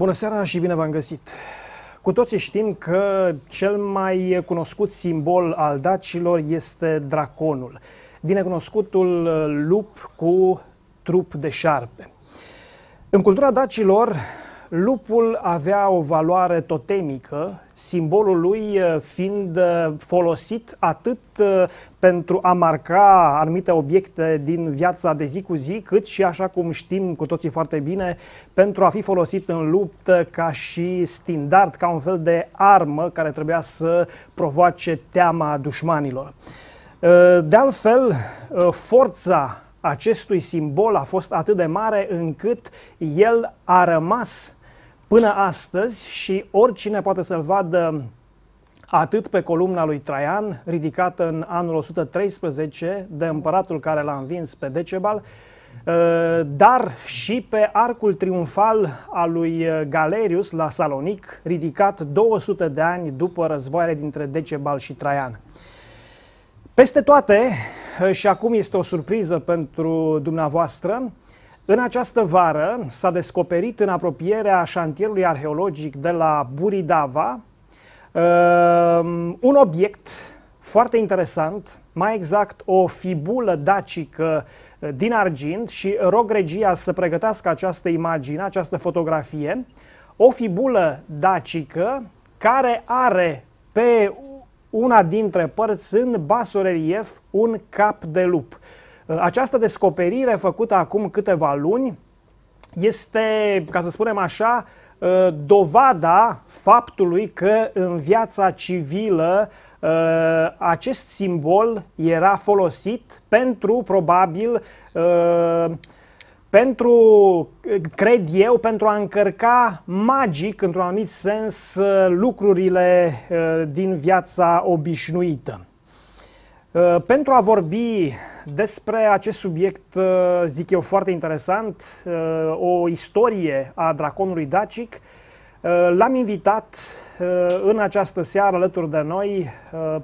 Bună seara și bine v-am găsit! Cu toții știm că cel mai cunoscut simbol al dacilor este draconul, binecunoscutul lup cu trup de șarpe. În cultura dacilor, Lupul avea o valoare totemică, simbolul lui uh, fiind uh, folosit atât uh, pentru a marca anumite obiecte din viața de zi cu zi, cât și, așa cum știm cu toții foarte bine, pentru a fi folosit în luptă ca și standard, ca un fel de armă care trebuia să provoace teama dușmanilor. De altfel, forța acestui simbol a fost atât de mare încât el a rămas până astăzi și oricine poate să-l vadă atât pe columna lui Traian, ridicată în anul 113 de împăratul care l-a învins pe Decebal, uh, dar și pe arcul triumfal al lui Galerius la Salonic, ridicat 200 de ani după războaiele dintre Decebal și Traian. Peste toate, și acum este o surpriză pentru dumneavoastră, în această vară s-a descoperit în apropierea șantierului arheologic de la Buridava uh, un obiect foarte interesant, mai exact o fibulă dacică uh, din argint și rog regia să pregătească această imagine, această fotografie, o fibulă dacică care are pe una dintre părți în basorelief un cap de lup. Uh, această descoperire făcută acum câteva luni este, ca să spunem așa, uh, dovada faptului că în viața civilă uh, acest simbol era folosit pentru, probabil, pentru, cred eu, pentru a încărca magic, într-un anumit sens, lucrurile din viața obișnuită. Pentru a vorbi despre acest subiect, uh, zic eu, foarte interesant, uh, o istorie a draconului dacic. Uh, l-am invitat în această seară alături de noi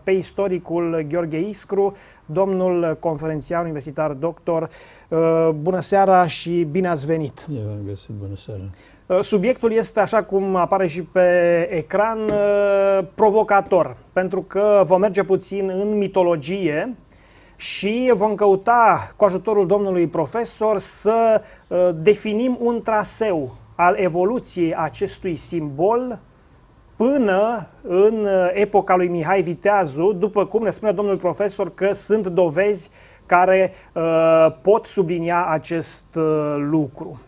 pe istoricul Gheorghe Iscru, domnul conferențiar universitar doctor. Bună seara și bine ați venit! Eu am găsit, bună seara! Subiectul este, așa cum apare și pe ecran, provocator, pentru că vom merge puțin în mitologie, și vom căuta cu ajutorul domnului profesor să uh, definim un traseu al evoluției acestui simbol până în uh, epoca lui Mihai Viteazu, după cum ne spune domnul profesor că sunt dovezi care uh, pot sublinia acest uh, lucru.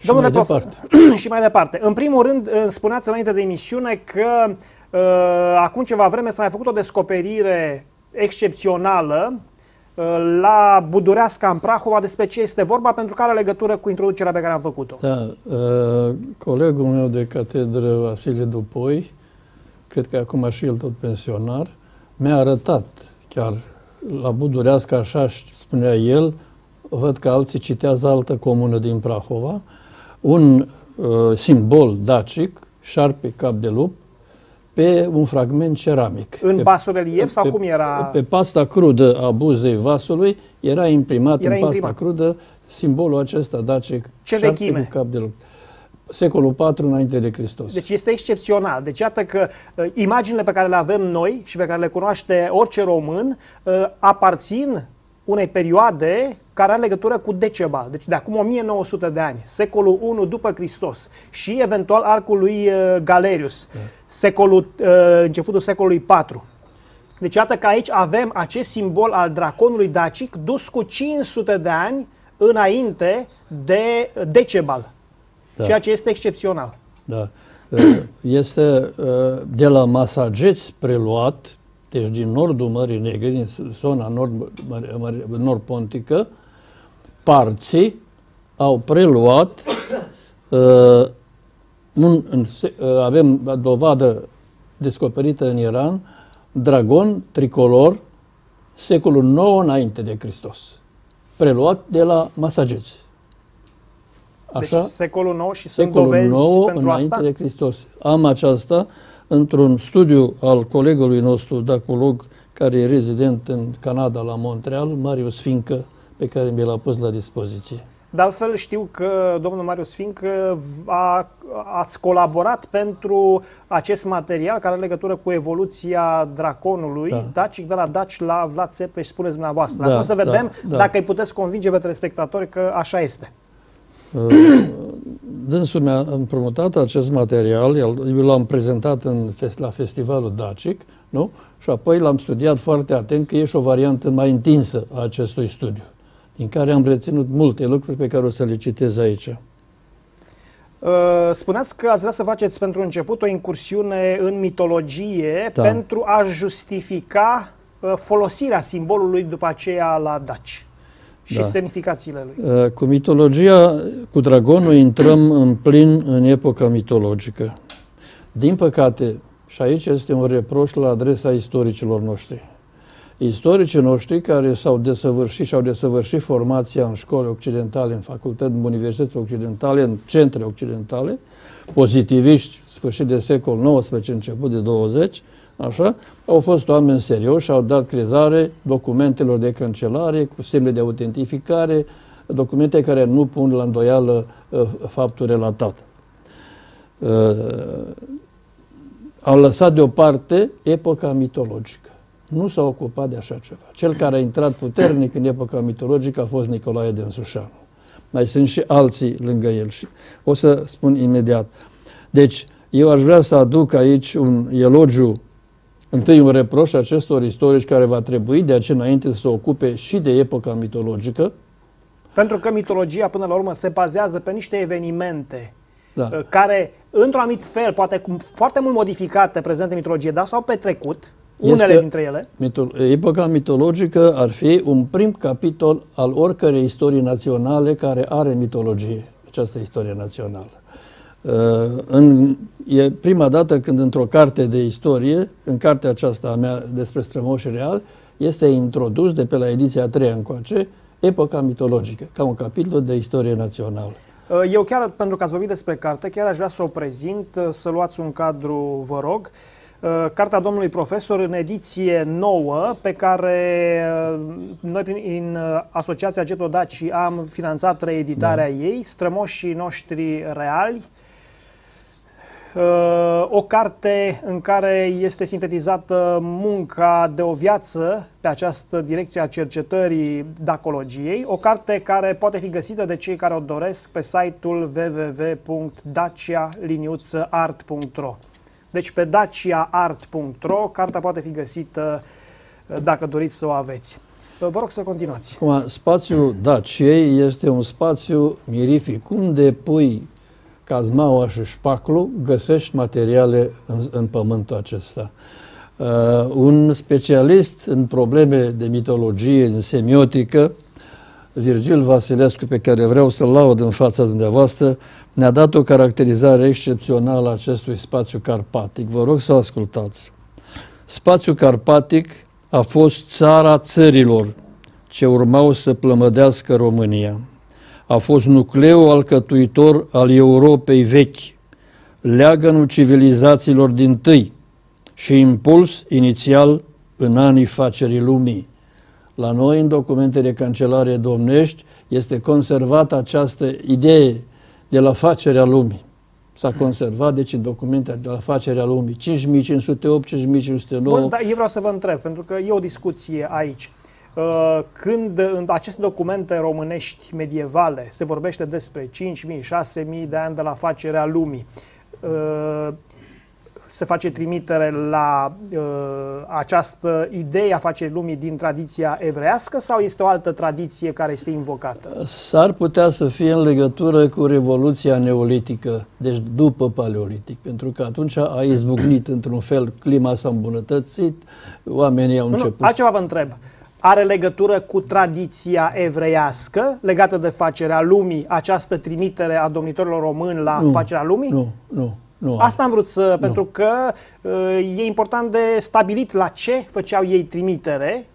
Și Domnule mai departe. și mai departe. În primul rând, uh, spuneați înainte de emisiune că uh, acum ceva vreme s-a mai făcut o descoperire excepțională uh, la Budureasca în Prahova despre ce este vorba, pentru că are legătură cu introducerea pe care am făcut-o. Da, uh, colegul meu de catedră, Vasile Dupoi, cred că acum și el tot pensionar, mi-a arătat chiar la Budureasca, așa spunea el, văd că alții citează altă comună din Prahova, un uh, simbol dacic, șarpe cap de lup, pe un fragment ceramic. În pe, basorelief sau pe, cum era? Pe pasta crudă a buzei vasului era imprimat era în pasta imprimat. crudă simbolul acesta dacic. Ce vechime? Cu cap de lup. Secolul IV înainte de Hristos. Deci este excepțional. Deci iată că uh, imaginile pe care le avem noi și pe care le cunoaște orice român uh, aparțin unei perioade care are legătură cu Decebal, deci de acum 1900 de ani, secolul 1 după Hristos și eventual arcul lui uh, Galerius, da. secolul, uh, începutul secolului 4. Deci iată că aici avem acest simbol al draconului dacic dus cu 500 de ani înainte de Decebal, da. ceea ce este excepțional. Da. Uh, este de la Masageți preluat deci din nordul Mării Negre, din zona nord, nord-pontică, parții au preluat, uh, un, în, uh, avem dovadă descoperită în Iran, dragon tricolor, secolul 9 înainte de Hristos, preluat de la masageți. Așa? Deci secolul 9 și secolul sunt dovezi 9 pentru înainte asta? de Hristos. Am aceasta într-un studiu al colegului nostru, dacolog, care e rezident în Canada, la Montreal, Marius Fincă, pe care mi l-a pus la dispoziție. De altfel știu că domnul Marius Fink a, ați colaborat pentru acest material care are legătură cu evoluția draconului da. dacic de la Daci la Vlad Țepeș, spuneți dumneavoastră. Da, Acum să vedem da, da. dacă îi puteți convinge pe telespectatori că așa este. Uh, dânsul mi-a împrumutat acest material, eu l-am prezentat în, la festivalul Dacic, nu? Și apoi l-am studiat foarte atent, că e și o variantă mai întinsă a acestui studiu, din care am reținut multe lucruri pe care o să le citez aici. Uh, spuneați că ați vrea să faceți pentru început o incursiune în mitologie da. pentru a justifica uh, folosirea simbolului după aceea la daci și da. semnificațiile lui. Uh, cu mitologia, cu dragonul intrăm în plin în epoca mitologică. Din păcate, și aici este un reproș la adresa istoricilor noștri. Istoricii noștri care s-au desăvârșit și au desăvârșit formația în școli occidentale, în facultăți, în universități occidentale, în centre occidentale, pozitiviști, sfârșit de secol XIX, început de 20, așa, au fost oameni serioși, au dat crezare documentelor de cancelare cu semne de autentificare, documente care nu pun la îndoială uh, faptul relatat. Uh, au lăsat deoparte epoca mitologică. Nu s-a ocupat de așa ceva. Cel care a intrat puternic în epoca mitologică a fost Nicolae de Însușanu. Mai sunt și alții lângă el. Și o să spun imediat. Deci, eu aș vrea să aduc aici un elogiu, întâi un reproș acestor istorici care va trebui de aceea înainte să se ocupe și de epoca mitologică. Pentru că mitologia, până la urmă, se bazează pe niște evenimente da. Uh, care, într-un anumit fel, poate foarte mult modificate prezente în mitologie, dar s-au petrecut, unele este, dintre ele. Mitol epoca mitologică ar fi un prim capitol al oricărei istorii naționale care are mitologie, această istorie națională. Uh, în, e prima dată când într-o carte de istorie, în cartea aceasta a mea despre strămoși real, este introdus de pe la ediția 3 încoace epoca mitologică, ca un capitol de istorie națională. Uh, eu chiar, pentru că ați vorbit despre carte, chiar aș vrea să o prezint, uh, să luați un cadru, vă rog. Uh, cartea domnului profesor în ediție nouă, pe care noi prin Asociația Getodaci am finanțat reeditarea da. ei, Strămoșii noștri reali, Uh, o carte în care este sintetizată munca de o viață pe această direcție a cercetării dacologiei, o carte care poate fi găsită de cei care o doresc pe site-ul www.dacia-art.ro Deci pe daciaart.ro cartea poate fi găsită uh, dacă doriți să o aveți. Uh, vă rog să continuați. Acum, spațiul Daciei este un spațiu mirific, unde pui cazmaua și șpaclu, găsești materiale în, în pământul acesta. Uh, un specialist în probleme de mitologie, în semiotică, Virgil Vasilescu, pe care vreau să-l laud în fața dumneavoastră, ne-a dat o caracterizare excepțională a acestui spațiu carpatic. Vă rog să o ascultați. Spațiul carpatic a fost țara țărilor ce urmau să plămădească România a fost nucleul alcătuitor al Europei vechi, leagănul civilizațiilor din tâi și impuls inițial în anii facerii lumii. La noi, în documentele cancelare domnești, este conservată această idee de la facerea lumii. S-a conservat, deci, în documente de la facerea lumii. 5508, 5509. Bun, dar eu vreau să vă întreb, pentru că e o discuție aici. Uh, când în aceste documente românești medievale se vorbește despre 5.000, 6.000 de ani de la facerea lumii, uh, se face trimitere la uh, această idee a facerii lumii din tradiția evrească sau este o altă tradiție care este invocată? S-ar putea să fie în legătură cu Revoluția Neolitică, deci după Paleolitic, pentru că atunci a izbucnit într-un fel, clima s-a îmbunătățit, oamenii au început... Nu, altceva vă întreb. Uh, are legătură cu tradiția evreiască legată de facerea lumii, această trimitere a domnitorilor români la nu, facerea lumii? Nu, nu. Nu Asta am vrut să, nu. pentru că uh, e important de stabilit la ce făceau ei trimitere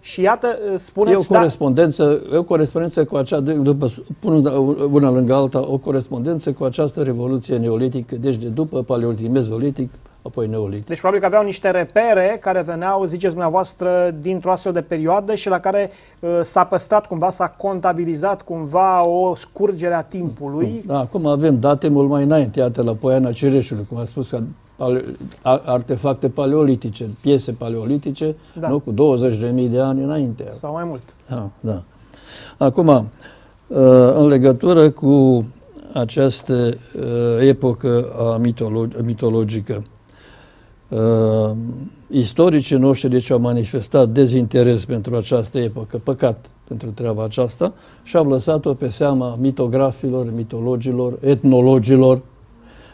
și iată, uh, spuneți... E o corespondență, da... e o corespondență cu acea, după, punând una lângă alta, o corespondență cu această revoluție neolitică, deci de după paleolitic, mezolitic, apoi neolitic. Deci probabil că aveau niște repere care veneau, ziceți dumneavoastră, dintr-o astfel de perioadă și la care uh, s-a păstrat cumva, s-a contabilizat cumva o scurgere a timpului. Da, acum avem date mult mai înainte, iată la Poiana Cireșului, cum a spus, că artefacte paleolitice, piese paleolitice, da. nu, cu 20.000 de ani înainte. Sau mai mult. Da, da. Acum, uh, în legătură cu această uh, epocă a mitologică, uh, istoricii noștri deci au manifestat dezinteres pentru această epocă, păcat pentru treaba aceasta, și au lăsat-o pe seama mitografilor, mitologilor, etnologilor,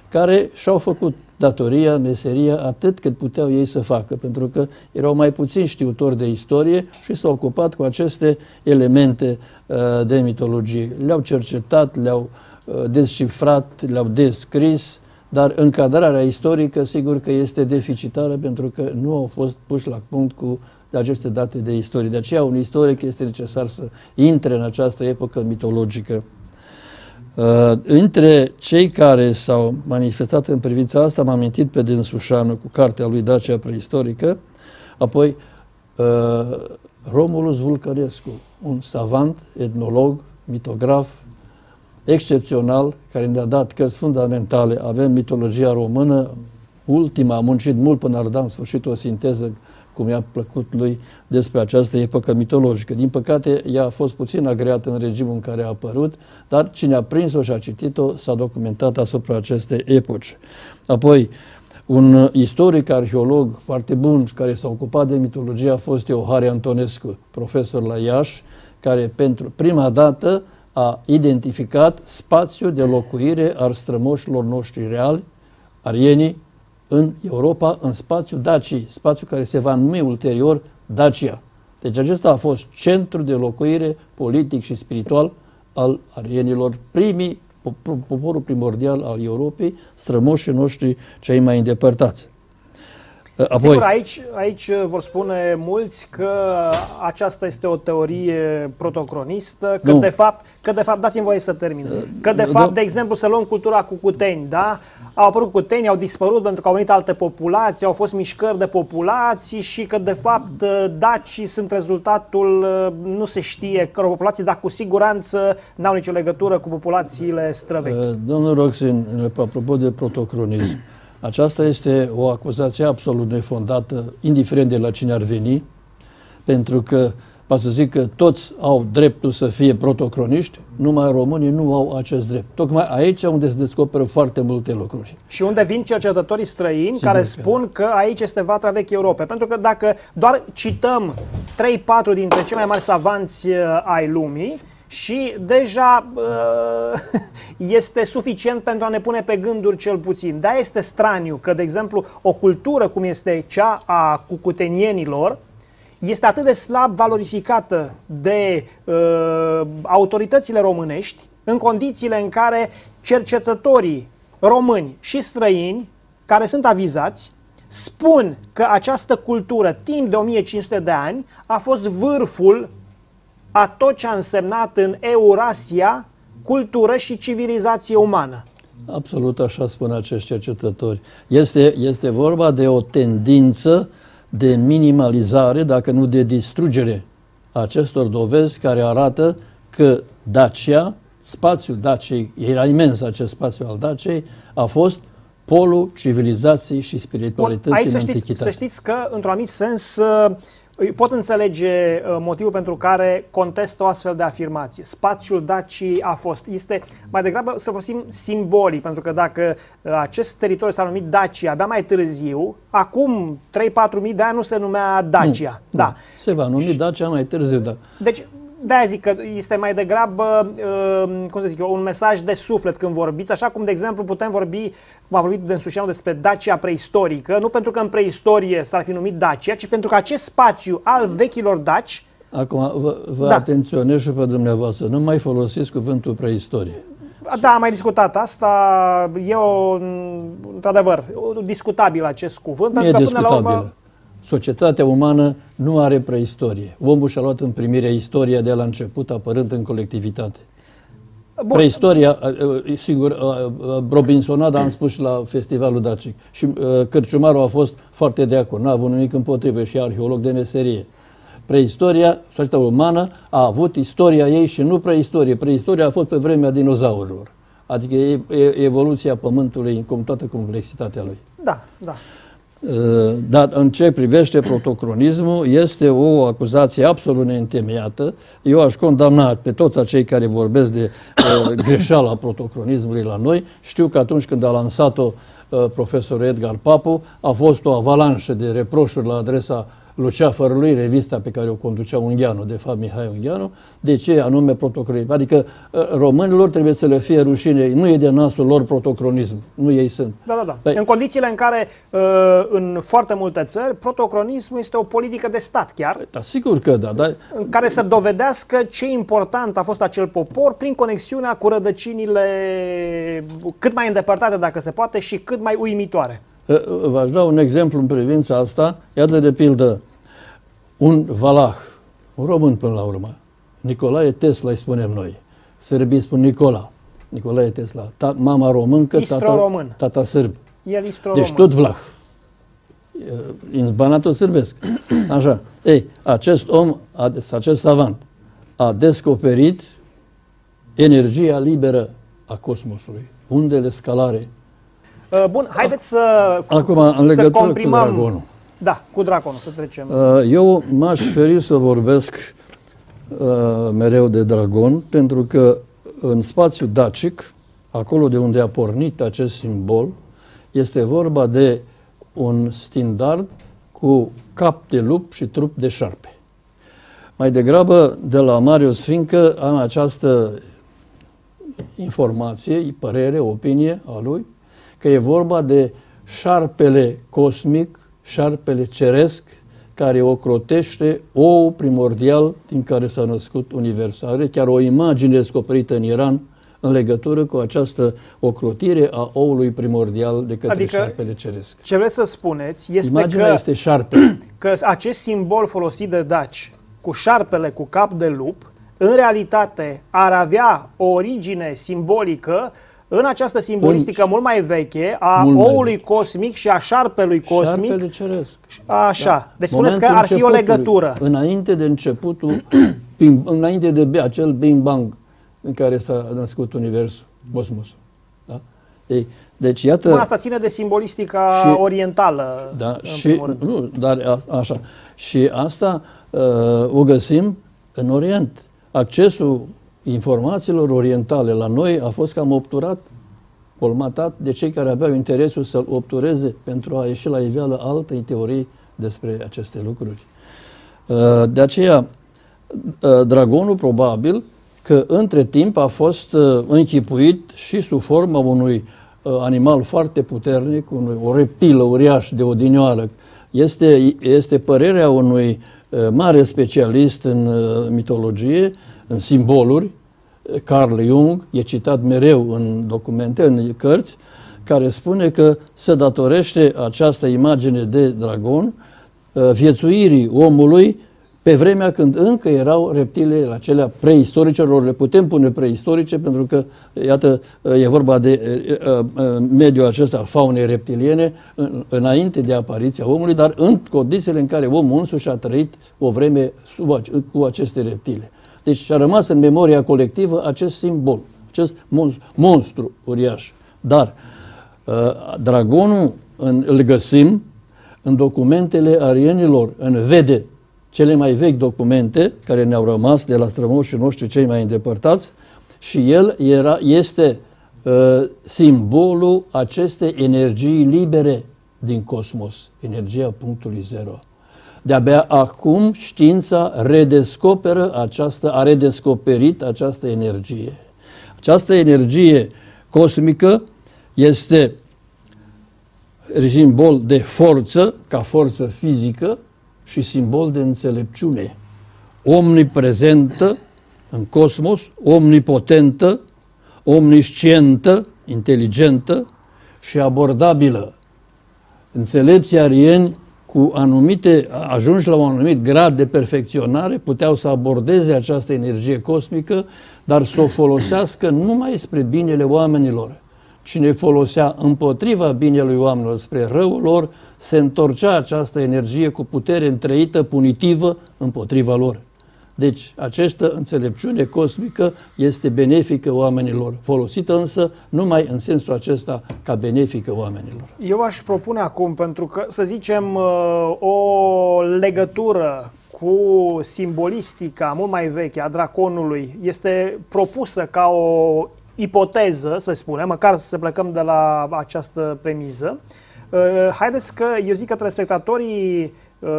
care și-au făcut datoria, meseria, atât cât puteau ei să facă, pentru că erau mai puțin știutori de istorie și s-au ocupat cu aceste elemente uh, de mitologie. Le-au cercetat, le-au uh, descifrat, le-au descris, dar încadrarea istorică sigur că este deficitară pentru că nu au fost puși la punct cu aceste date de istorie. De aceea un istoric este necesar să intre în această epocă mitologică. Uh, între cei care s-au manifestat în privința asta, m-am amintit pe Dânsușanu cu cartea lui Dacia preistorică, apoi uh, Romulus Vulcărescu, un savant, etnolog, mitograf, excepțional, care ne-a dat cărți fundamentale. Avem mitologia română, ultima, a muncit mult până a dat în sfârșit o sinteză cum i-a plăcut lui despre această epocă mitologică. Din păcate, ea a fost puțin agreată în regimul în care a apărut, dar cine a prins-o și a citit-o s-a documentat asupra acestei epoci. Apoi, un istoric arheolog foarte bun care s-a ocupat de mitologie a fost Iohare Antonescu, profesor la Iași, care pentru prima dată a identificat spațiul de locuire al strămoșilor noștri reali, arienii, în Europa, în spațiul Dacii, spațiu care se va numi ulterior Dacia. Deci acesta a fost centru de locuire politic și spiritual al arienilor, primii, poporul primordial al Europei, strămoșii noștri cei mai îndepărtați. Apoi, Sigur, aici, aici vor spune mulți că aceasta este o teorie protocronistă, că nu. de fapt, că de fapt, dați-mi voie să termin, că de fapt, de exemplu, să luăm cultura cu cuteni, da? Au apărut cuteni, au dispărut pentru că au venit alte populații, au fost mișcări de populații și că de fapt dacii sunt rezultatul, nu se știe, căror populații, dar cu siguranță n-au nicio legătură cu populațiile străvechi. Domnul Roxin, apropo de protocronism, aceasta este o acuzație absolut nefondată, indiferent de la cine ar veni, pentru că, pa să zic că toți au dreptul să fie protocroniști, numai românii nu au acest drept. Tocmai aici unde se descoperă foarte multe lucruri. Și unde vin cercetătorii străini Sigur care că. spun că aici este vatra veche Europe. Pentru că dacă doar cităm 3-4 dintre cei mai mari savanți uh, ai lumii, și deja uh, este suficient pentru a ne pune pe gânduri cel puțin. Da, este straniu că, de exemplu, o cultură cum este cea a cucutenienilor este atât de slab valorificată de uh, autoritățile românești în condițiile în care cercetătorii români și străini care sunt avizați spun că această cultură timp de 1500 de ani a fost vârful a tot ce a însemnat în Eurasia cultură și civilizație umană. Absolut așa spun acești cercetători. Este, este vorba de o tendință de minimalizare, dacă nu de distrugere a acestor dovezi care arată că Dacia, spațiul Daciei, era imens acest spațiu al Daciei, a fost polul civilizației și spiritualității Aici în să știți, antichitate. Să știți că, într-un anumit sens, Pot înțelege uh, motivul pentru care contestă o astfel de afirmație. Spațiul Dacii a fost. Este mai degrabă să folosim simbolic, pentru că dacă uh, acest teritoriu s-a numit Dacia abia mai târziu, acum 3-4 mii de ani nu se numea Dacia. Nu, da. Nu. Se va numi Dacia mai târziu, da. Deci de-aia zic că este mai degrabă, uh, cum să zic eu, un mesaj de suflet când vorbiți, așa cum, de exemplu, putem vorbi, cum a vorbit de însușeanu despre Dacia preistorică, nu pentru că în preistorie s-ar fi numit Dacia, ci pentru că acest spațiu al vechilor daci Acum, vă, vă da. atenționez și pe dumneavoastră, nu mai folosiți cuvântul preistorie. Da, am mai discutat asta. E o, într-adevăr, discutabil acest cuvânt. Nu pentru e că, până la urmă, Societatea umană nu are preistorie. Omul și-a luat în primire istoria de la început, apărând în colectivitate. Bun. Preistoria, sigur, Robinsonada am spus și la festivalul Dacic. Și Cărciumarul a fost foarte de acord, n-a avut nimic împotrivă și arheolog de meserie. Preistoria, societatea umană, a avut istoria ei și nu preistorie. Preistoria a fost pe vremea dinozaurilor. Adică e, e evoluția Pământului cu toată complexitatea lui. Da, da. Uh, dar în ce privește protocronismul, este o acuzație absolut neîntemeiată. Eu aș condamna pe toți acei care vorbesc de uh, greșeala protocronismului la noi. Știu că atunci când a lansat-o uh, profesorul Edgar Papu, a fost o avalanșă de reproșuri la adresa Luceafărului, revista pe care o conducea Ungheanu, de fapt Mihai Ungheanu, de ce anume protocronism. Adică uh, românilor trebuie să le fie rușine, nu e de nasul lor protocronism, nu ei sunt. Da, da, da. Păi, în condițiile în care uh, în foarte multe țări protocronismul este o politică de stat chiar. Păi, da, sigur că da. Dar... În care să dovedească ce important a fost acel popor prin conexiunea cu rădăcinile cât mai îndepărtate dacă se poate și cât mai uimitoare. V-aș da un exemplu în privința asta. Iată de pildă, un valah, un român până la urmă, Nicolae Tesla îi spunem noi. Sărbii spun Nicola. Nicolae Tesla. Ta, mama româncă, tata, român. tata sârb. El deci tot vlah. În banatul sârbesc. Așa. Ei, acest om, acest savant, a descoperit energia liberă a cosmosului, undele scalare. Uh, bun, haideți să, Acum, în legătură să comprimăm, cu dragonul. Da, cu draconul să trecem. Uh, eu m-aș feri să vorbesc uh, mereu de dragon, pentru că în spațiul dacic, acolo de unde a pornit acest simbol, este vorba de un standard cu cap de lup și trup de șarpe. Mai degrabă, de la Marius Fincă am această informație, părere, opinie a lui, că e vorba de șarpele cosmic șarpele ceresc care ocrotește ou primordial din care s-a născut Universul. Are chiar o imagine descoperită în Iran în legătură cu această ocrotire a oului primordial de către adică, șarpele ceresc. Ce vreți să spuneți este Imaginea că, este șarpe. că acest simbol folosit de daci cu șarpele cu cap de lup, în realitate ar avea o origine simbolică în această simbolistică în... mult mai veche a mult oului veche. cosmic și a șarpelui cosmic. Șarpele ceresc. Așa. Da. Deci spuneți că ar fi o legătură. Înainte de începutul, înainte de acel Bing Bang în care s-a născut Universul, cosmosul. Da? Ei, deci, iată... Bun, asta ține de simbolistica și, orientală, da, și, Nu, dar a, așa. Și asta uh, o găsim în Orient. Accesul informațiilor orientale la noi a fost cam obturat, polmatat de cei care aveau interesul să-l obtureze pentru a ieși la iveală alte teorii despre aceste lucruri. Uh, de aceea, uh, dragonul probabil că între timp a fost uh, închipuit și sub forma unui animal foarte puternic, unui, o reptilă uriaș de odinioară. Este, este părerea unui mare specialist în mitologie, în simboluri, Carl Jung, e citat mereu în documente, în cărți, care spune că se datorește această imagine de dragon uh, viețuirii omului pe vremea când încă erau reptile acelea preistorice, lor le putem pune preistorice pentru că, iată, e vorba de uh, uh, mediul acesta al faunei reptiliene înainte de apariția omului, dar în condițiile în care omul însuși a trăit o vreme sub, cu aceste reptile. Deci a rămas în memoria colectivă acest simbol, acest monstru uriaș. Dar uh, dragonul în, îl găsim în documentele arienilor, în vede, cele mai vechi documente care ne-au rămas de la strămoșii noștri cei mai îndepărtați și el era, este uh, simbolul acestei energii libere din cosmos, energia punctului zero. De-abia acum știința redescoperă această, a redescoperit această energie. Această energie cosmică este simbol de forță, ca forță fizică, și simbol de înțelepciune. Omniprezentă în cosmos, omnipotentă, omniscientă, inteligentă și abordabilă. Înțelepții arieni cu anumite, ajungi la un anumit grad de perfecționare, puteau să abordeze această energie cosmică, dar să o folosească numai spre binele oamenilor. Cine folosea împotriva binelui oamenilor spre răul lor, se întorcea această energie cu putere întreită, punitivă, împotriva lor. Deci, această înțelepciune cosmică este benefică oamenilor, folosită însă numai în sensul acesta ca benefică oamenilor. Eu aș propune acum, pentru că, să zicem, uh, o legătură cu simbolistica mult mai veche a draconului este propusă ca o ipoteză, să spunem, măcar să plecăm de la această premiză. Uh, haideți că eu zic că telespectatorii uh,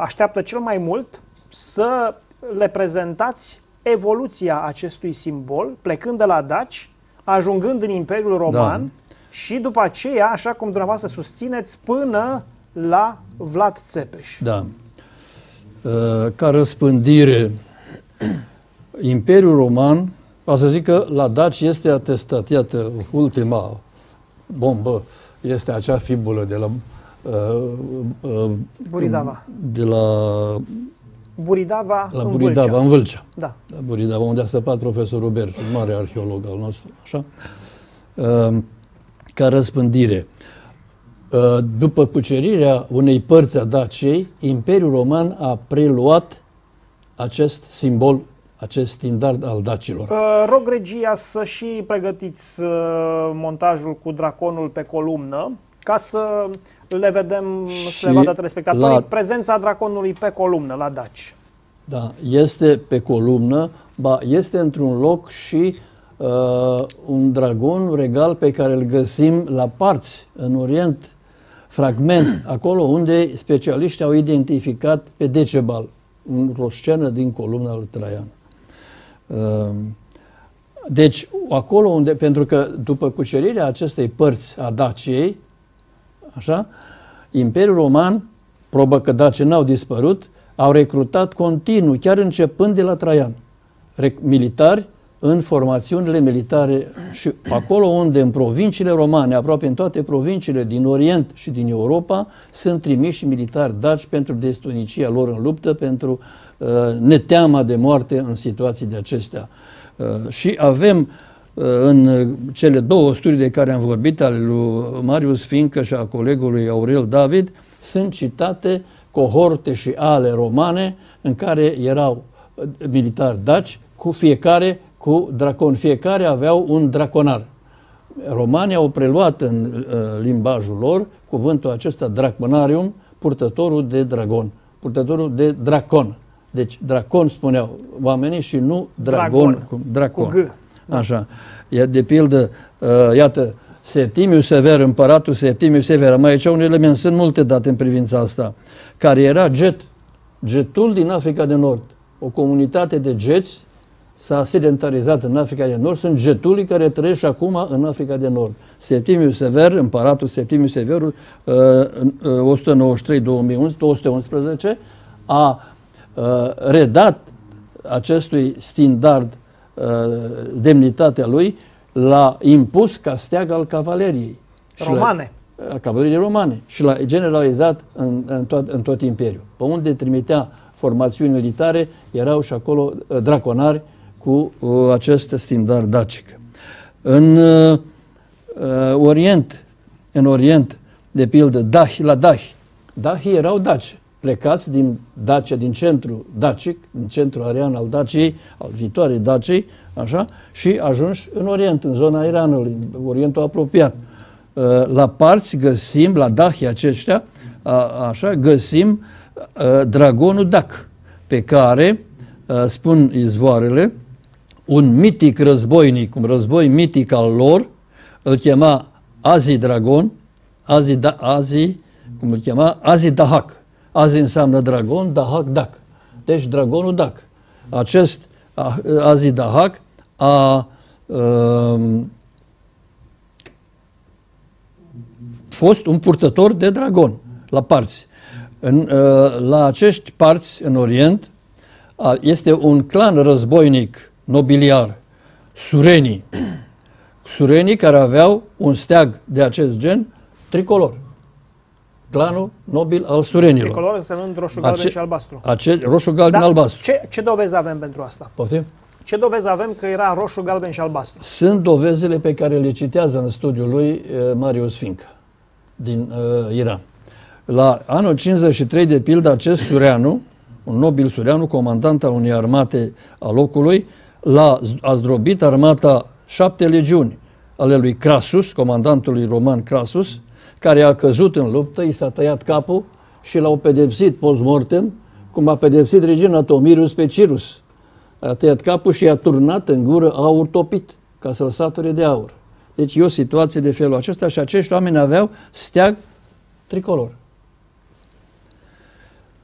așteaptă cel mai mult să le prezentați evoluția acestui simbol, plecând de la daci, ajungând în Imperiul Roman da. și după aceea, așa cum dumneavoastră susțineți, până la Vlad Țepeș. Da. Uh, ca răspândire, Imperiul Roman, a să zic că la daci este atestat. Iată, ultima bombă este acea fibulă de la uh, uh, Buridava. De la Buridava, la în Buridava, Vâlcea. în Vâlcea. Da. La Buridava, unde a săpat profesorul Berciu, un mare arheolog al nostru, așa, uh, ca răspândire. Uh, după cucerirea unei părți a Daciei, Imperiul Roman a preluat acest simbol, acest standard al dacilor. Uh, rog regia să și pregătiți montajul cu draconul pe columnă, ca să le vedem, și să le vadă telespectatorii, la... prezența draconului pe columnă la Daci. Da, este pe columnă, ba, este într-un loc și uh, un dragon regal pe care îl găsim la parți, în Orient, fragment, acolo unde specialiștii au identificat pe Decebal, o scenă din columna lui Traian. Uh, deci, acolo unde, pentru că după cucerirea acestei părți a Daciei, așa, Imperiul Roman, probă că Daci n-au dispărut, au recrutat continuu, chiar începând de la Traian, militari în formațiunile militare și acolo unde în provinciile romane, aproape în toate provinciile din Orient și din Europa, sunt trimiși militari daci pentru destonicia lor în luptă, pentru uh, neteama de moarte în situații de acestea. Uh, și avem uh, în cele două studii de care am vorbit, ale lui Marius Fincă și a colegului Aurel David, sunt citate cohorte și ale romane în care erau uh, militari daci cu fiecare cu dracon. Fiecare aveau un draconar. Romanii au preluat în uh, limbajul lor cuvântul acesta draconarium, purtătorul de dragon, purtătorul de dracon. Deci dracon spuneau oamenii și nu dragon, dragon. Cu, dracon. Cu G. Așa. E de pildă, uh, iată, Septimiu Sever, împăratul Septimiu Sever, mai aici un element, sunt multe date în privința asta, care era jet, jetul din Africa de Nord. O comunitate de jets s-a sedentarizat în Africa de Nord, sunt jetulii care trăiesc acum în Africa de Nord. Septimiu Sever, împăratul Septimiu Sever, uh, uh, 193-211, a uh, redat acestui standard uh, demnitatea lui l-a impus ca steag al cavaleriei. Romane. A cavaleriei romane. Și l-a generalizat în, în, tot, în tot Imperiul. Pe unde trimitea formațiuni militare, erau și acolo uh, draconari cu uh, acest standard dacic. În uh, Orient, în Orient, de pildă, Dahi, la Dahi, Dahi erau daci, plecați din Dacia, din centru dacic, din centru arian al Daciei, al viitoarei Daciei, așa, și ajungi în Orient, în zona Iranului, în Orientul apropiat. Uh, la parți găsim, la Dahi aceștia, așa, găsim uh, dragonul Dac, pe care, uh, spun izvoarele, un mitic războinic, un război mitic al lor, îl chema Azi Dragon, Azi, da, Azi cum îl chema, Azi Dahak. Azi înseamnă dragon, Dahak Dac. Deci dragonul Dac. Acest Azi Dahak a uh, fost un purtător de dragon la parți. În, uh, la acești parți în Orient uh, este un clan războinic nobiliar, surenii. Surenii care aveau un steag de acest gen tricolor. Clanul nobil al surenilor. Tricolor însemnând roșu, galben Ace- și albastru. Ace- roșu, galben, albastru. Ce, ce dovezi avem pentru asta? Poftim? Ce dovezi avem că era roșu, galben și albastru? Sunt dovezile pe care le citează în studiul lui uh, Marius Finca din uh, Iran. La anul 53, de pildă, acest Sureanu, un nobil Sureanu, comandant al unei armate a locului, l-a, a zdrobit armata șapte legiuni ale lui Crasus, comandantului roman Crasus, care a căzut în luptă, i s-a tăiat capul și l-au pedepsit post-mortem, cum a pedepsit regina Tomirius pe Cirus. A tăiat capul și i-a turnat în gură aur topit, ca să-l sature de aur. Deci e o situație de felul acesta și acești oameni aveau steag tricolor.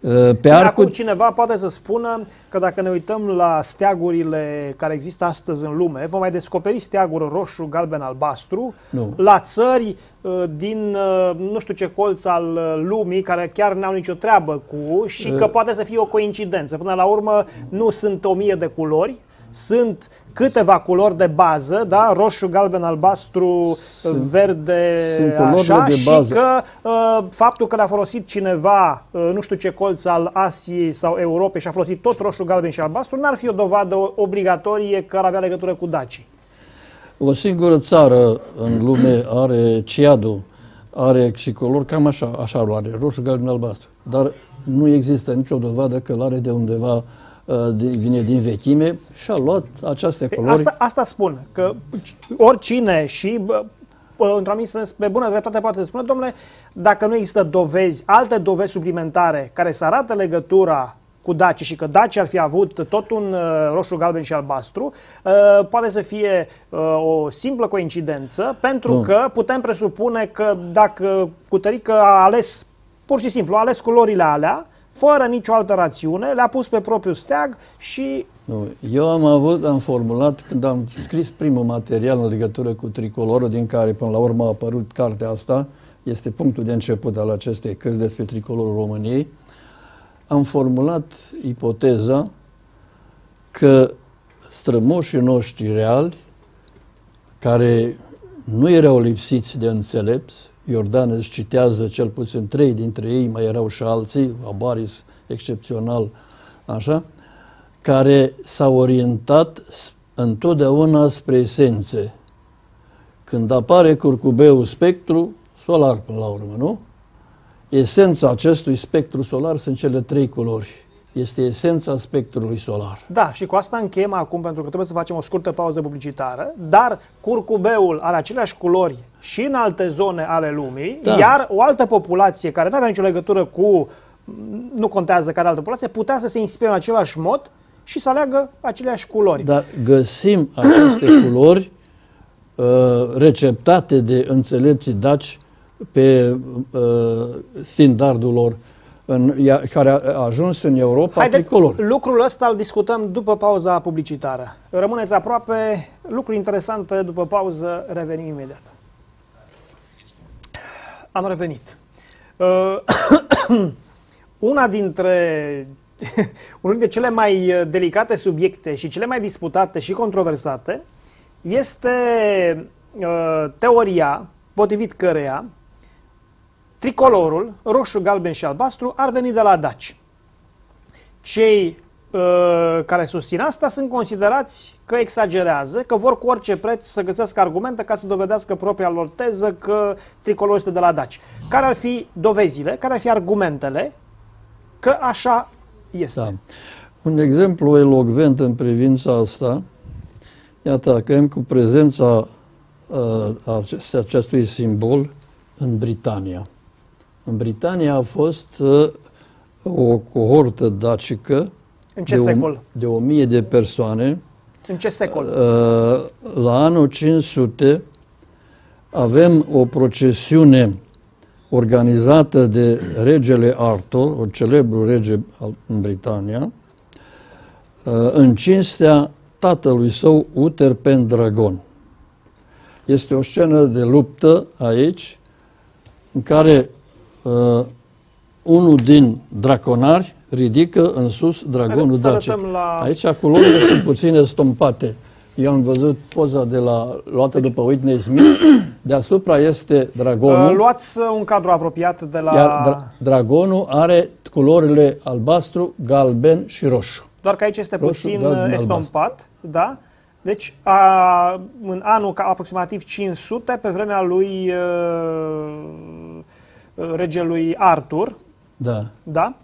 Pe Bine, Acum arcul... cineva poate să spună că dacă ne uităm la steagurile care există astăzi în lume, vom mai descoperi steaguri roșu, galben, albastru, Nu. la țări uh, din uh, nu știu ce colț al uh, lumii care chiar n-au nicio treabă cu și că poate să fie o coincidență. Până la urmă nu sunt o mie de culori, sunt câteva culori de bază, da? roșu, galben, albastru, verde, sunt culorile așa, de și bază. că uh, faptul că l-a folosit cineva, uh, nu știu ce colț al Asiei sau Europei și a folosit tot roșu, galben și albastru, n-ar fi o dovadă obligatorie că ar avea legătură cu dacii. O singură țară în lume are ciadul, are xicolor, cam așa, așa îl are, roșu, galben, albastru. Dar nu există nicio dovadă că îl are de undeva, uh, din- vine din vechime și a luat aceste Pe culori. Asta, asta spun, că oricine și bă, bă, într-un anumit sens, pe bună dreptate poate să spună, domnule, dacă nu există dovezi, alte dovezi suplimentare care să arată legătura cu Daci și că Daci ar fi avut tot un uh, roșu, galben și albastru, uh, poate să fie uh, o simplă coincidență, pentru Bun. că putem presupune că dacă Cutărică a ales, pur și simplu, a ales culorile alea, fără nicio altă rațiune, le-a pus pe propriul steag și Nu, eu am avut, am formulat, când am scris primul material în legătură cu tricolorul, din care până la urmă a apărut cartea asta, este punctul de început al acestei cărți despre tricolorul României, am formulat ipoteza că strămoșii noștri reali, care nu erau lipsiți de înțelepți, Iordan își citează cel puțin trei dintre ei, mai erau și alții, Abaris excepțional, așa, care s-au orientat s- întotdeauna spre esențe. Când apare curcubeul spectru, solar până la urmă, nu? Esența acestui spectru solar sunt cele trei culori. Este esența spectrului solar. Da, și cu asta încheiem acum, pentru că trebuie să facem o scurtă pauză publicitară, dar curcubeul are aceleași culori și în alte zone ale lumii, Da. iar o altă populație care nu avea nicio legătură cu, nu contează care altă populație, putea să se inspire în același mod și să aleagă aceleași culori. Dar găsim aceste culori uh, receptate de înțelepții daci pe uh, standardul lor, în, ia, care a, a ajuns în Europa Haideți, tricolor. lucrul ăsta îl discutăm după pauza publicitară. Rămâneți aproape, lucruri interesante după pauză, revenim imediat. Am revenit. Uh, Una dintre unul dintre cele mai uh, delicate subiecte și cele mai disputate și controversate este uh, teoria potrivit căreia tricolorul, roșu, galben și albastru, ar veni de la daci. Cei uh, care susțin asta sunt considerați că exagerează, că vor cu orice preț să găsească argumente ca să dovedească propria lor teză că tricolorul este de la daci. Care ar fi dovezile, care ar fi argumentele că așa este? Da. Un exemplu elocvent în privința asta, iată, că am cu prezența uh, acest- acestui simbol în Britania. În Britania a fost uh, o cohortă dacică În ce de, secol? de o mie de persoane. În ce secol? Uh, la anul 500 avem o procesiune organizată de regele Arthur, un celebru rege al- în Britania, uh, în cinstea tatălui său Uther Pendragon. Este o scenă de luptă aici, în care uh, unul din draconari ridică în sus dragonul Haideți să dacic. arătăm la- Aici culorile sunt puțin estompate Eu am văzut poza de la, luată deci, după Whitney Smith. Deasupra este dragonul. Uh, luați un cadru apropiat de la... Iar dra- dragonul are culorile albastru, galben și roșu. Doar că aici este roșu, puțin galben, estompat, albastru. da? Deci, a, în anul ca aproximativ 500, pe vremea lui uh, regelui Artur, da. Da?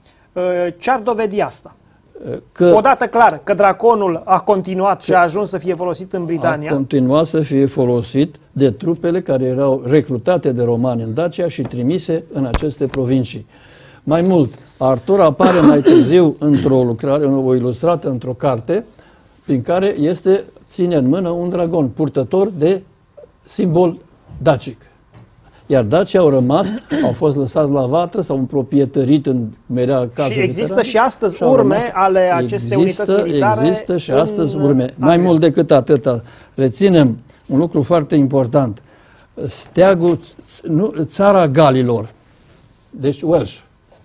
ce ar dovedi asta? Că Odată clar că draconul a continuat și a ajuns să fie folosit în Britania. A continuat să fie folosit de trupele care erau recrutate de romani în Dacia și trimise în aceste provincii. Mai mult, Artur apare mai târziu într-o lucrare, o ilustrată într-o carte, prin care este ține în mână un dragon, purtător de simbol dacic. Iar dacii au rămas, au fost lăsați la vatră sau împroprietărit în merea cazuri. Și există și astăzi și urme rămas. ale acestei există, unități militare? Există și astăzi urme. Africa. Mai mult decât atâta, reținem un lucru foarte important. Steagul, nu, țara Galilor, deci Welsh,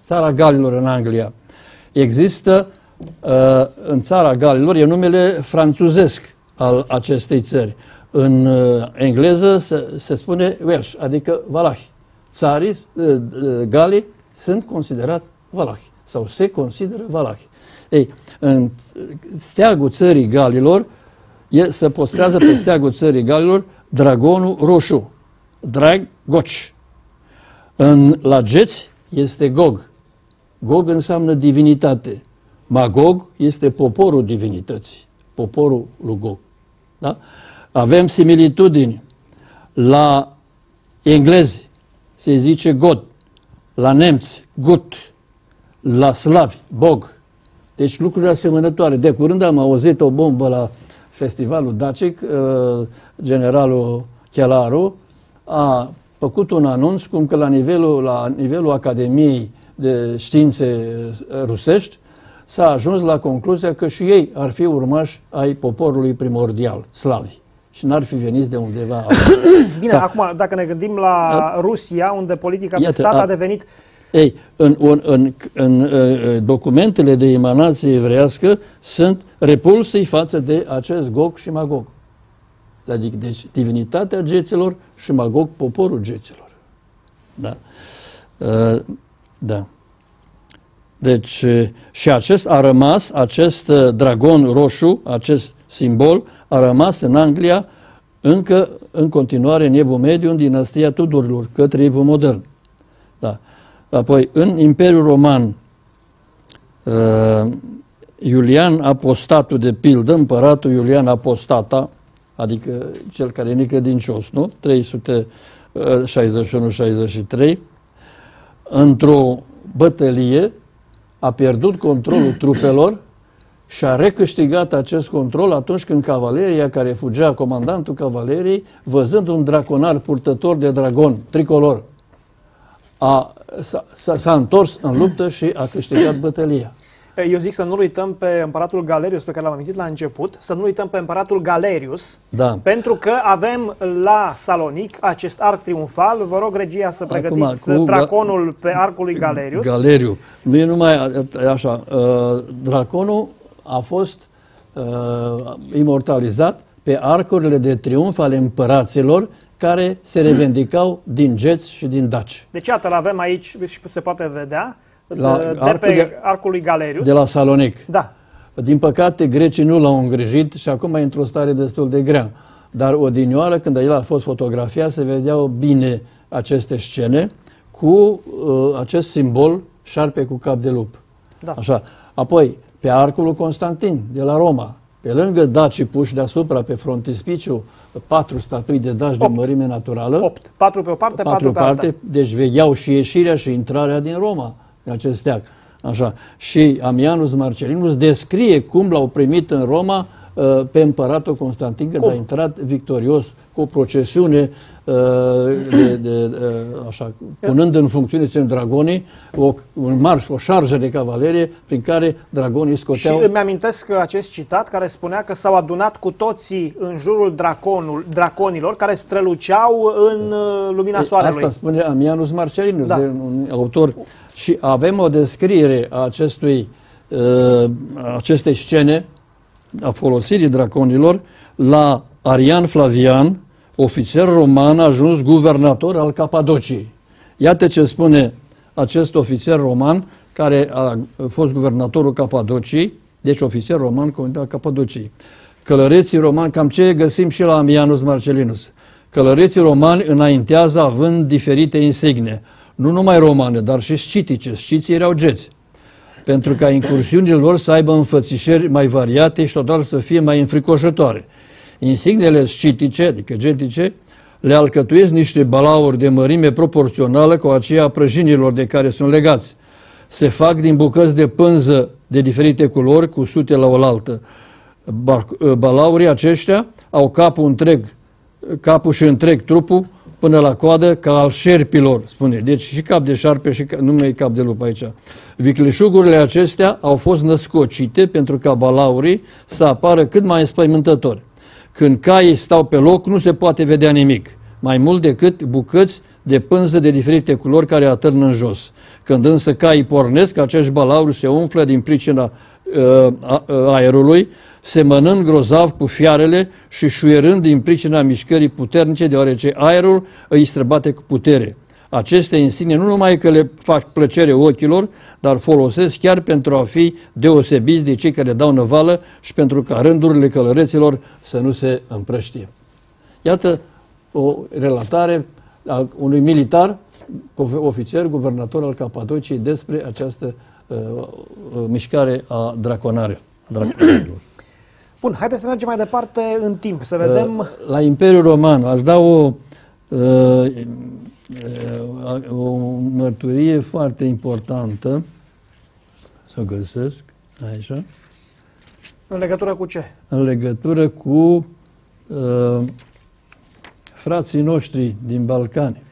țara Galilor în Anglia, există uh, în țara Galilor, e numele franțuzesc al acestei țări. În uh, engleză se, se spune Welsh, adică valahi. Țarii, uh, uh, galii, sunt considerați valahi sau se consideră valahi. Ei, în steagul țării galilor e, se postrează pe steagul țării galilor dragonul roșu, drag goci. În, la geți este Gog. Gog înseamnă divinitate. Magog este poporul divinității, poporul lui Gog. Da? Avem similitudini. La englezi se zice God, la nemți Gut, la slavi Bog. Deci lucruri asemănătoare. De curând am auzit o bombă la festivalul Dacic, uh, generalul Chelaru a făcut un anunț cum că la nivelul, la nivelul Academiei de Științe Rusești s-a ajuns la concluzia că și ei ar fi urmași ai poporului primordial, slavi și n-ar fi venit de undeva. Bine, da. acum, dacă ne gândim la a, Rusia, unde politica Iată, de stat a, a devenit... Ei, în, în, în, în, în documentele de emanație evrească sunt repulsii față de acest Gog și Magog. Adică, deci, divinitatea geților și Magog, poporul geților. Da. Uh, da. Deci, și acest a rămas, acest dragon roșu, acest simbol, a rămas în Anglia încă în continuare în Evul Mediu, în dinastia Tudorilor, către Evul Modern. Da. Apoi, în Imperiul Roman, uh, Iulian Apostatul, de pildă, împăratul Iulian Apostata, adică cel care e necredincios, nu? 361-63, într-o bătălie a pierdut controlul trupelor și a recâștigat acest control atunci când cavaleria care fugea, comandantul cavaleriei, văzând un draconar purtător de dragon tricolor, a, s-a, întors în luptă și a câștigat bătălia. Eu zic să nu uităm pe împăratul Galerius, pe care l-am amintit la început, să nu uităm pe împăratul Galerius, da. pentru că avem la Salonic acest arc triumfal. Vă rog, regia, să pregătiți Acum, draconul pe arcul lui Galerius. Galeriu. Nu e numai așa. Uh, draconul a fost uh, imortalizat pe arcurile de triumf ale împăraților care se revendicau din geți și din daci. Deci, iată, l-avem aici și se poate vedea la de, de pe de, arcul lui Galerius. De la Salonic. Da. Din păcate, grecii nu l-au îngrijit și acum e într-o stare destul de grea. Dar odinioară, când el a fost fotografiat, se vedeau bine aceste scene cu uh, acest simbol șarpe cu cap de lup. Da. Așa. Apoi, pe arcul Constantin de la Roma, pe lângă dacii puși deasupra, pe frontispiciu, patru statui de daci de mărime naturală. Opt. Patru pe o parte, patru, patru pe parte, alta. Deci vegheau și ieșirea și intrarea din Roma, în acest steag. Așa. Și Amianus Marcelinus descrie cum l-au primit în Roma uh, pe împăratul Constantin când cum? a intrat victorios cu o procesiune uh, de, de, uh, așa, punând în funcțiune sunt dragonii, o, un marș, o șarjă de cavalerie prin care dragonii scoteau... Și îmi amintesc acest citat care spunea că s-au adunat cu toții în jurul draconul, draconilor care străluceau în uh, lumina soarelui. Asta spune Amianus Marcelinus, da. de un autor. Și avem o descriere a acestui, acestei scene, a folosirii draconilor, la Arian Flavian, ofițer roman ajuns guvernator al Capadociei. Iată ce spune acest ofițer roman care a fost guvernatorul Capadociei, deci ofițer roman al Capadociei. Călăreții romani, cam ce găsim și la Amianus Marcelinus. Călăreții romani înaintează având diferite insigne, nu numai romane, dar și scitice. Sciții erau geți. Pentru ca incursiunile lor să aibă înfățișări mai variate și total să fie mai înfricoșătoare. Insignele scitice, adică getice, le alcătuiesc niște balauri de mărime proporțională cu aceea a prăjinilor de care sunt legați. Se fac din bucăți de pânză de diferite culori, cu sute la oaltă. Balaurii aceștia au capul întreg, capul și întreg trupul până la coadă ca al șerpilor, spune. Deci și cap de șarpe și cap, nu mai e cap de lup aici. Vicleșugurile acestea au fost născocite pentru ca balaurii să apară cât mai înspăimântători. Când caii stau pe loc, nu se poate vedea nimic, mai mult decât bucăți de pânză de diferite culori care atârnă în jos. Când însă caii pornesc, acești balauri se umflă din pricina uh, uh, aerului, semănând grozav cu fiarele și șuierând din pricina mișcării puternice, deoarece aerul îi străbate cu putere. Aceste insigne nu numai că le fac plăcere ochilor, dar folosesc chiar pentru a fi deosebiți de cei care dau năvală și pentru ca rândurile călăreților să nu se împrăștie. Iată o relatare a unui militar, ofițer, guvernator al Capadociei despre această uh, uh, mișcare a draconare. draconarilor. Bun, haideți să mergem mai departe în timp, să vedem... Uh, la Imperiul Roman, aș da o uh, o mărturie foarte importantă, să o găsesc, așa. În legătură cu ce? În legătură cu uh, frații noștri din Balcani.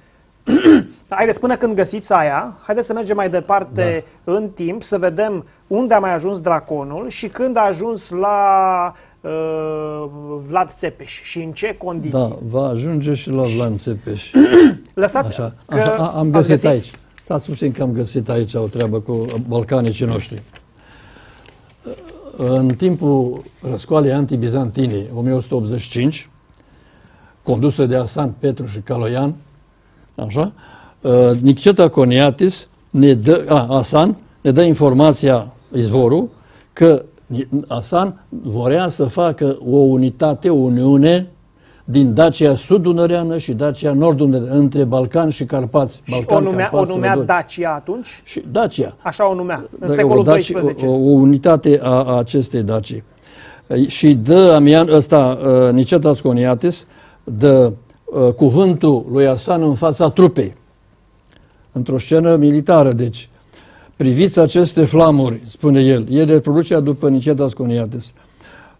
Haideți, până când găsiți aia, haideți să mergem mai departe da. în timp, să vedem unde a mai ajuns draconul și când a ajuns la uh, Vlad Țepeș și în ce condiții. Da, va ajunge și la Vlad Țepeș. Lăsați Așa, că așa, am găsit, găsit aici. Stați puțin că am găsit aici o treabă cu balcanicii noștri. În timpul răscoalei antibizantine, 1185, condusă de Asan Petru și Caloian, așa, uh, Niceta Coniatis ne dă, a, Asan ne dă informația, izvorul, că Asan vorea să facă o unitate, o uniune din Dacia sud-dunăreană și Dacia nord între Balcan și Carpați. Și Balcan, o numea, Carpați, o numea Dacia atunci? Și Dacia. Așa o numea, în da, secolul o, XII. O, o unitate a, a acestei Daci. Și dă Amian ăsta, uh, Nicetas Coniatis, dă uh, cuvântul lui Asan în fața trupei. Într-o scenă militară, deci. Priviți aceste flamuri, spune el. E reproducerea după Nicetas Coniatis.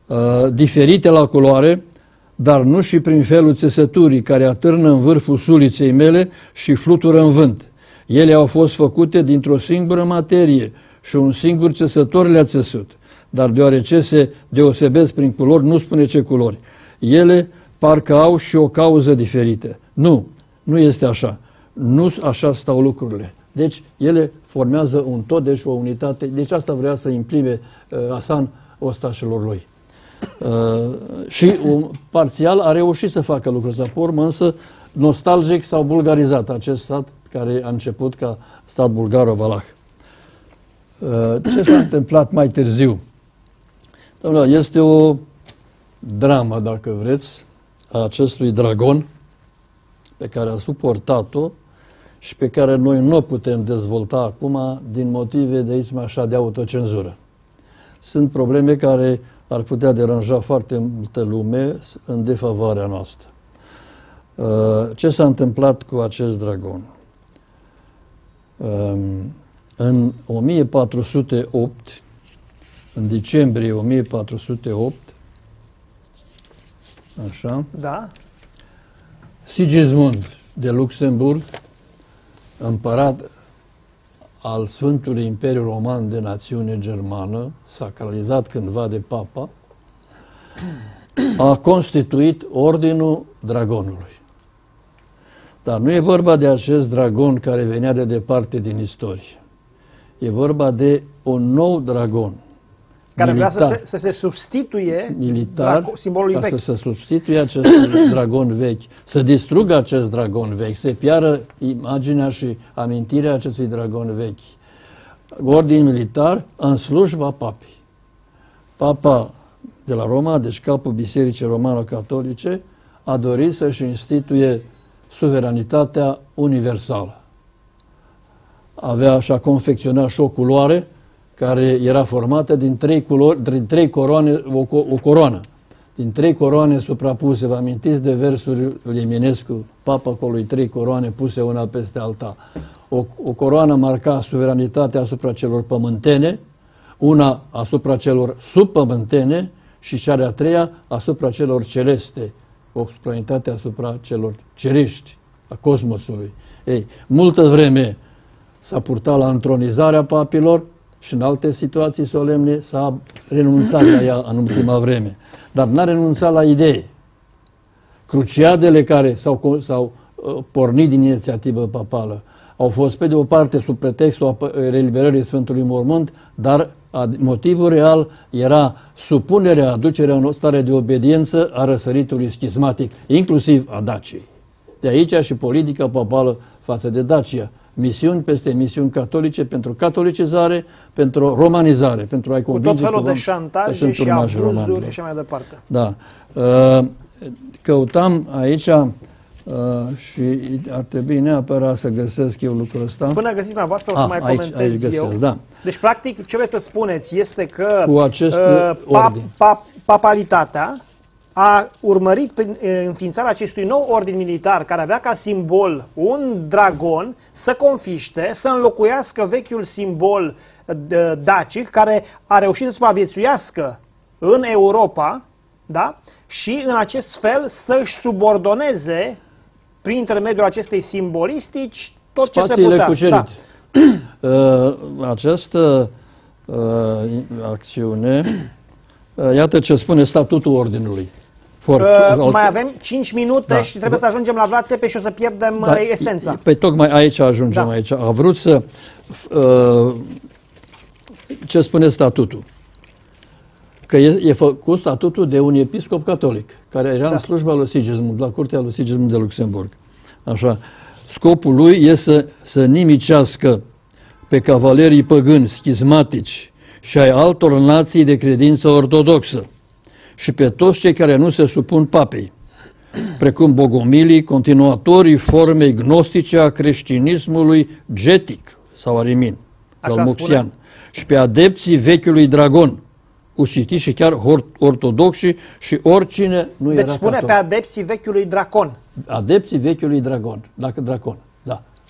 Uh, diferite la culoare, dar nu și prin felul țesăturii care atârnă în vârful suliței mele și flutură în vânt. Ele au fost făcute dintr-o singură materie și un singur țesător le-a țesut. Dar deoarece se deosebesc prin culori, nu spune ce culori. Ele parcă au și o cauză diferită. Nu, nu este așa. Nu așa stau lucrurile. Deci ele formează un tot, deci o unitate. Deci asta vrea să imprime uh, Asan ostașilor lui. Uh, și un, parțial a reușit să facă lucrul ăsta. Pe urmă, însă, nostalgic s-au bulgarizat acest stat care a început ca stat bulgaro-valah. Uh, ce s-a întâmplat mai târziu? Domnule, este o dramă, dacă vreți, a acestui dragon pe care a suportat-o și pe care noi nu o putem dezvolta acum din motive de aici așa de autocenzură. Sunt probleme care ar putea deranja foarte multă lume în defavoarea noastră. Uh, ce s-a întâmplat cu acest dragon? Um, în 1408, în decembrie 1408, așa, da. Sigismund de Luxemburg, împărat al Sfântului Imperiu Roman de națiune germană, sacralizat cândva de papa, a constituit Ordinul Dragonului. Dar nu e vorba de acest dragon care venea de departe din istorie. E vorba de un nou dragon, care militar, vrea să se, să se substituie militar, simbolului vechi. să se substituie acest dragon vechi, să distrugă acest dragon vechi, să piară imaginea și amintirea acestui dragon vechi. Ordin militar în slujba papei. Papa de la Roma, deci capul Bisericii Romano-Catolice, a dorit să-și instituie suveranitatea universală. Avea și a confecționat și o culoare care era formată din trei, culori, din trei coroane, o, o coroană. Din trei coroane suprapuse, vă amintiți de versul lui Eminescu, papa acolo trei coroane puse una peste alta. O, o coroană marca suveranitatea asupra celor pământene, una asupra celor subpământene și cea de-a treia asupra celor celeste, o suveranitate asupra celor cerești, a cosmosului. Ei, multă vreme s-a purtat la întronizarea papilor și în alte situații solemne s-a renunțat la ea în ultima vreme. Dar n-a renunțat la idee. Cruciadele care s-au, s-au uh, pornit din inițiativă papală au fost pe de o parte sub pretextul reliberării Sfântului Mormânt, dar motivul real era supunerea, aducerea în o stare de obediență a răsăritului schizmatic, inclusiv a Daciei. De aici și politica papală față de Dacia. Misiuni peste misiuni catolice pentru catolicizare, pentru romanizare, pentru a-i convinge... Cu tot felul de șantaje și abuzuri și mai departe. Da. Uh, căutam aici Uh, și ar trebui neapărat să găsesc eu lucrul ăsta. Până găsiți dumneavoastră, o să ah, mai aici, comentez aici găsesc, eu. Da. Deci, practic, ce vreți să spuneți este că Cu acest uh, pap, pap, papalitatea a urmărit prin uh, înființarea acestui nou ordin militar care avea ca simbol un dragon să confiște, să înlocuiască vechiul simbol uh, dacic care a reușit să supraviețuiască în Europa da? și în acest fel să-și subordoneze prin intermediul acestei simbolistici, tot Spațiile ce se putea. Cucerit. Da. Uh, această uh, acțiune, uh, iată ce spune statutul Ordinului. Foarte, uh, mai avem 5 minute da. și trebuie să ajungem la Vlad Țepe și o să pierdem da. Uh, esența. Pe păi tocmai aici ajungem da. aici. A vrut să... Uh, ce spune statutul? că e, e făcut statutul de un episcop catolic, care era da. în slujba lui Sigismund, la curtea lui Sigismund de Luxemburg. Așa. Scopul lui e să, să nimicească pe cavalerii păgâni, schizmatici și ai altor nații de credință ortodoxă și pe toți cei care nu se supun papei, precum bogomilii, continuatorii formei gnostice a creștinismului getic sau arimin, sau muxian, și pe adepții vechiului dragon, usiti și chiar ortodoxi și oricine nu deci era spune catolic. pe adepții vechiului dracon. Adepții vechiului dragon, dacă dracon, da.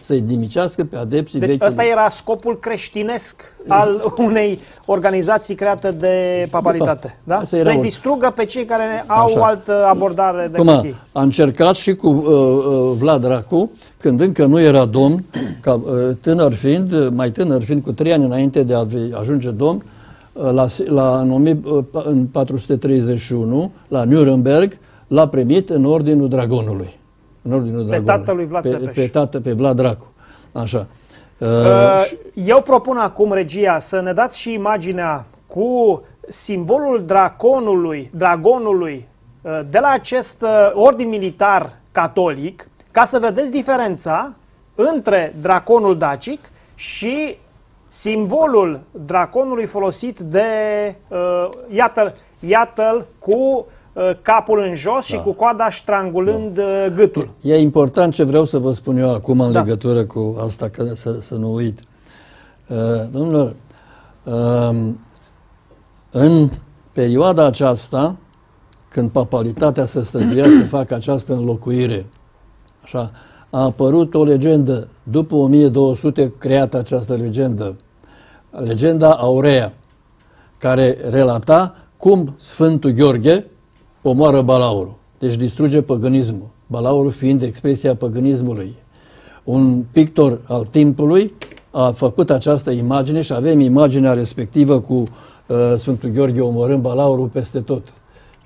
Să-i dimicească pe adepții deci vechiului... ăsta era scopul creștinesc al unei organizații create de papalitate, da? Să-i distrugă pe cei care au Așa. altă abordare de Cum a încercat și cu uh, uh, Vlad Dracu, când încă nu era domn, ca, uh, tânăr fiind, mai tânăr fiind, cu trei ani înainte de a ajunge domn, la, la, în, 1431, la Nuremberg, l-a primit în Ordinul Dragonului. În Ordinul Dragonului. Pe tatălui Vlad pe, pe, tată, pe Vlad Dracu. Așa. Uh, uh, eu propun acum, regia, să ne dați și imaginea cu simbolul draconului, dragonului uh, de la acest uh, ordin militar catolic, ca să vedeți diferența între draconul dacic și simbolul draconului folosit de, uh, iată-l, iată cu uh, capul în jos da. și cu coada strangulând da. Uh, gâtul. E important ce vreau să vă spun eu acum în da. legătură cu asta, că să, să nu uit. Uh, domnilor, uh, în perioada aceasta, când papalitatea se stăduia să facă această înlocuire, așa, a apărut o legendă. După 1200 creată această legendă, legenda Aurea, care relata cum Sfântul Gheorghe omoară balaurul, deci distruge păgânismul, balaurul fiind expresia păgânismului. Un pictor al timpului a făcut această imagine și avem imaginea respectivă cu uh, Sfântul Gheorghe omorând balaurul peste tot,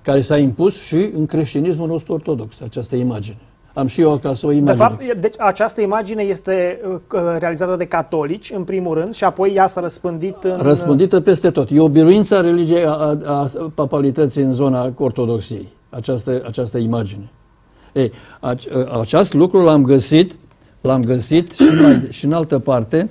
care s-a impus și în creștinismul nostru ortodox, această imagine. Am și eu acasă o imagine. De fapt, e- deci această imagine este uh, realizată de catolici, în primul rând, și apoi ea s-a răspândit în... răspândită peste tot. E o biruință a religiei, a, a, a papalității în zona ortodoxiei, această, această imagine. Ei, ace, acest lucru l-am găsit, l-am găsit și, mai, și în altă parte.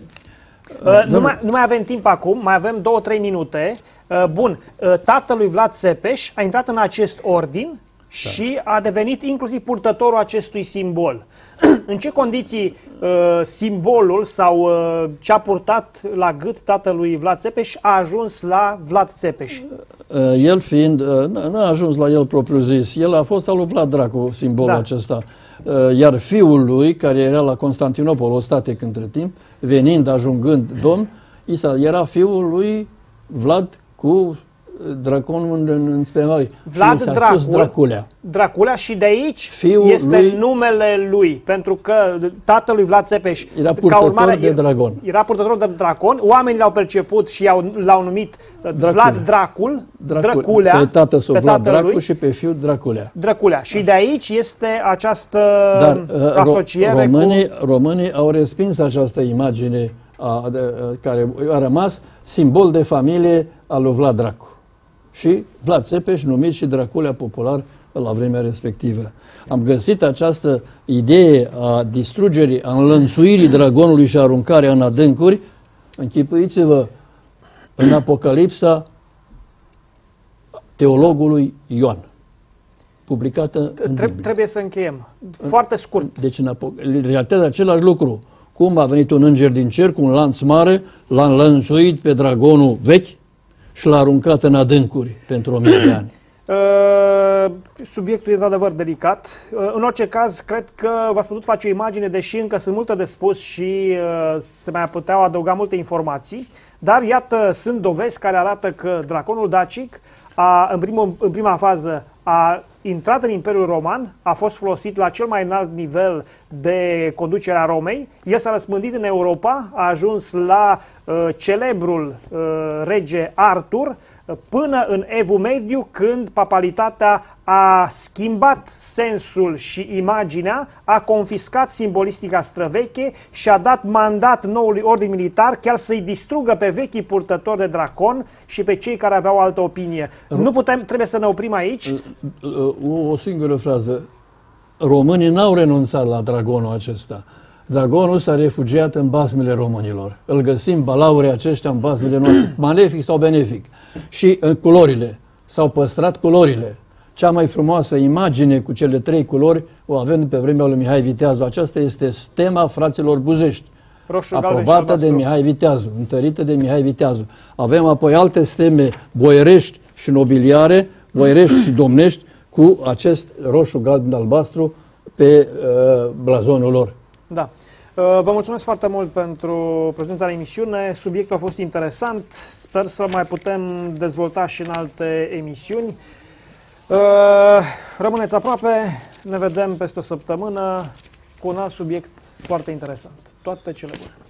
Uh, nu, mai, nu mai avem timp acum, mai avem două, trei minute. Uh, bun, uh, tatălui Vlad Țepeș a intrat în acest ordin și a devenit inclusiv purtătorul acestui simbol. în ce condiții uh, simbolul sau uh, ce a purtat la gât tatălui Vlad Țepeș a ajuns la Vlad Țepeș? Uh, El fiind, uh, n- n-a ajuns la el propriu zis, el a fost al lui Vlad Dracu, simbolul Da. acesta. Uh, Iar fiul lui, care era la Constantinopol, ostatec între timp, venind, ajungând domn, i s-a- era fiul lui Vlad cu uh, draconul în, în, în spemai. Vlad Și i s-a Dracul. spus Draculea. Draculea și de aici Fiul este lui- numele lui, pentru că tatălui Vlad Țepeș, Era ca purtător urmare, de dragon. Era purtător de dragon, oamenii l-au perceput și i-au, l-au numit uh, Draculea. Vlad Dracul, Dracul- Draculea, pe tată său pe Vlad tatălui, Dracu și pe fiul Draculea. Draculea. Și de aici este această Dar uh, asociere ro- românii, cu... românii au respins această imagine a, de, a, care a rămas simbol de familie al lui Vlad Dracu. Și Vlad Țepeș, numit și Draculea popular la vremea respectivă. Am găsit această idee a distrugerii, a înlănțuirii dragonului și aruncarea în adâncuri. Închipuiți-vă în Apocalipsa teologului Ioan, publicată în Tre- Biblie. trebuie să încheiem. Foarte scurt. Deci, în, apo- în realitate, același lucru. Cum a venit un înger din cer cu un lanț mare, l-a înlănțuit pe dragonul vechi și l-a aruncat în adâncuri pentru o mie de ani. Uh, subiectul e într-adevăr delicat. Uh, în orice caz, cred că v-ați putut face o imagine, deși încă sunt multe de spus și uh, se mai puteau adăuga multe informații. Dar iată, sunt dovezi care arată că draconul dacic, a, în, primul, în prima fază, a intrat în Imperiul Roman, a fost folosit la cel mai înalt nivel de conducere a Romei, el s-a răspândit în Europa, a ajuns la uh, celebrul uh, rege Artur, până în Evul Mediu, când papalitatea a schimbat sensul și imaginea, a confiscat simbolistica străveche și a dat mandat noului ordin militar chiar să-i distrugă pe vechii purtători de dracon și pe cei care aveau altă opinie. Nu putem, trebuie să ne oprim aici. O, o singură frază. Românii n-au renunțat la dragonul acesta. Dragonul s-a refugiat în basmele românilor. Îl găsim balaurii aceștia în basmele noastre, malefic sau benefic. Și în culorile. S-au păstrat culorile. Cea mai frumoasă imagine cu cele trei culori o avem pe vremea lui Mihai Viteazu. Aceasta este stema fraților buzești. Roșu, galben și aprobată de albastru. Mihai Viteazu, întărită de Mihai Viteazu. Avem apoi alte steme boierești și nobiliare, boierești și domnești, cu acest roșu, galben, albastru pe uh, blazonul lor. Da. Uh, Vă mulțumesc foarte mult pentru prezența în emisiune. Subiectul a fost interesant. Sper să mai putem dezvolta și în alte emisiuni. Uh, Rămâneți aproape. Ne vedem peste o săptămână cu un alt subiect foarte interesant. Toate cele bune!